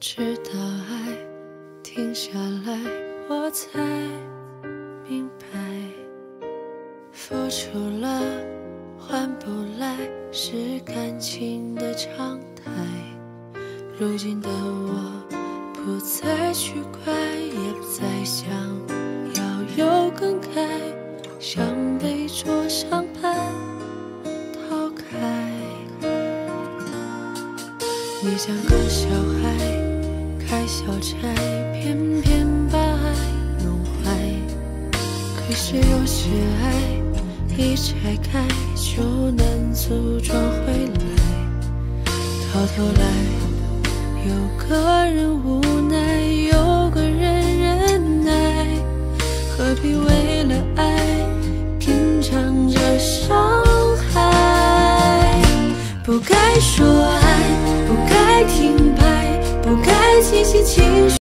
直到爱停下来，我才明白，付出了换不来是感情的常态。如今的我不再去怪，也不再想要有更改，想被桌上盘逃开。你像个小孩。开小差，偏偏把爱弄坏。可是有些爱一拆开就难组装回来，到头来有个人无奈，有个人忍耐，何必为了爱品尝着伤害？不该说爱，不该听情绪。